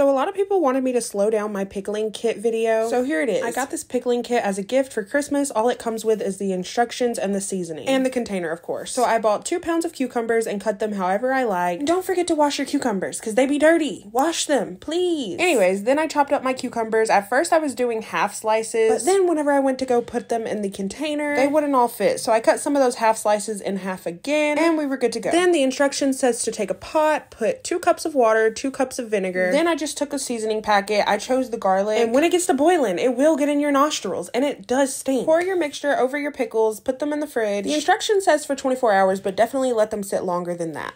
So a lot of people wanted me to slow down my pickling kit video. So here it is. I got this pickling kit as a gift for Christmas. All it comes with is the instructions and the seasoning. And the container, of course. So I bought two pounds of cucumbers and cut them however I like. And don't forget to wash your cucumbers, because they be dirty. Wash them, please. Anyways, then I chopped up my cucumbers. At first I was doing half slices. But then whenever I went to go put them in the container, they wouldn't all fit. So I cut some of those half slices in half again, and we were good to go. Then the instruction says to take a pot, put two cups of water, two cups of vinegar. Then I just took a seasoning packet. I chose the garlic. And when it gets to boiling, it will get in your nostrils and it does stink. Pour your mixture over your pickles, put them in the fridge. The instruction says for 24 hours, but definitely let them sit longer than that.